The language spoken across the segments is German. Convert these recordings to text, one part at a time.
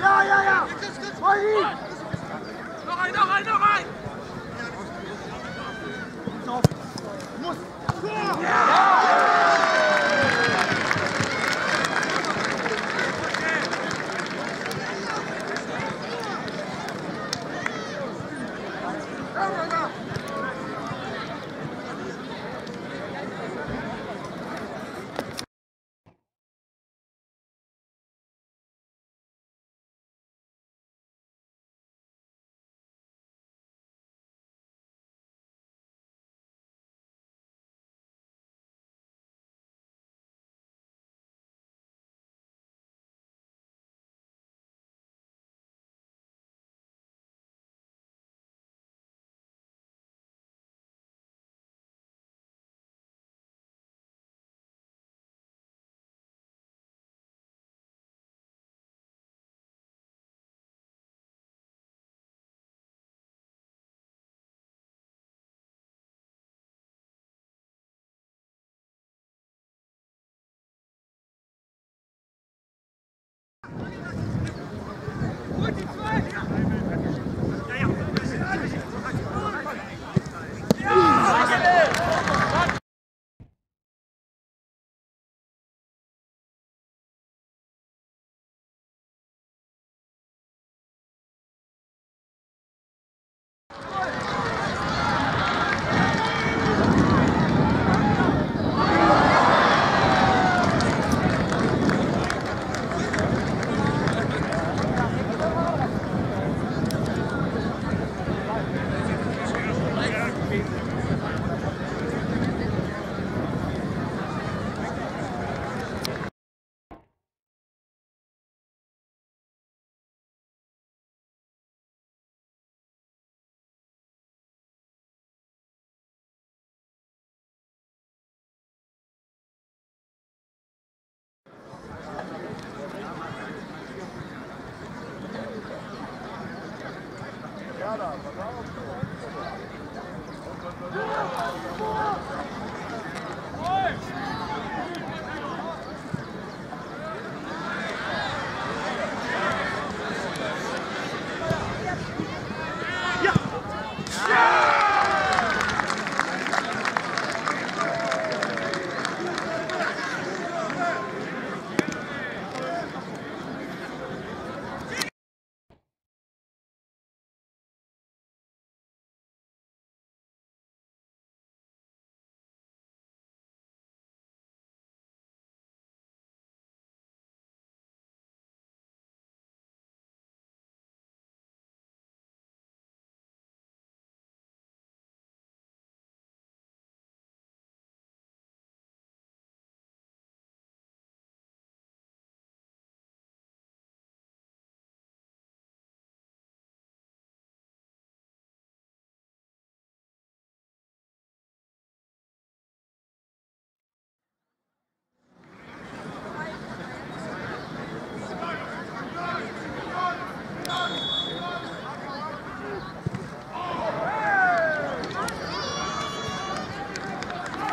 Ja, ja, ja! Olli! Noch ein, noch ein, noch ein! Muss!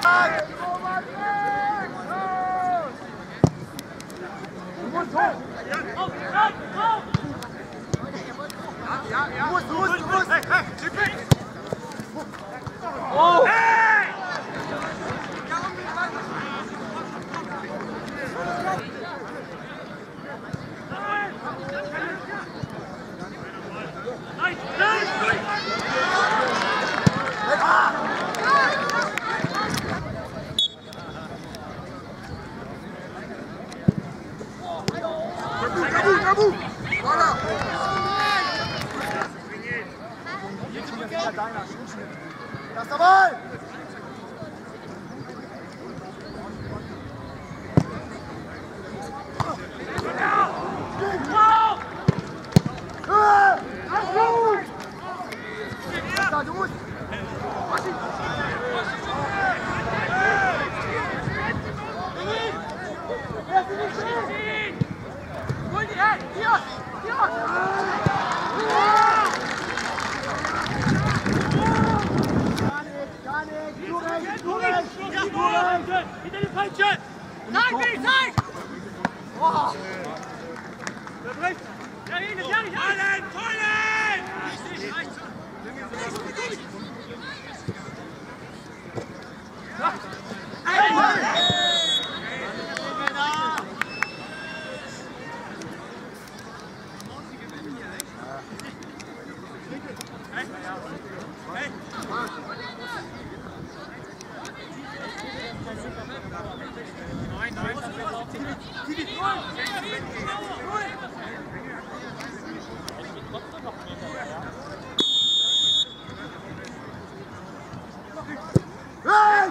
Fuck!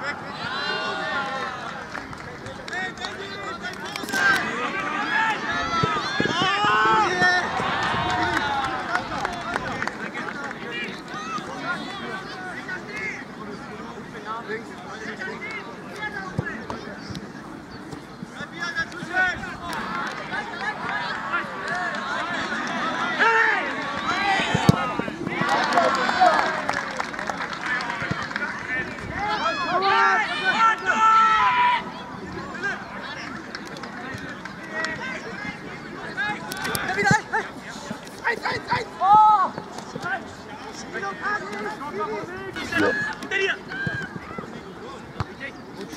Correct me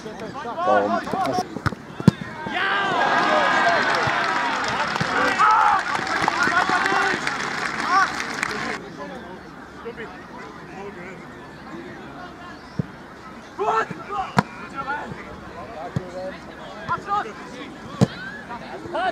Warum? Eine Fresse,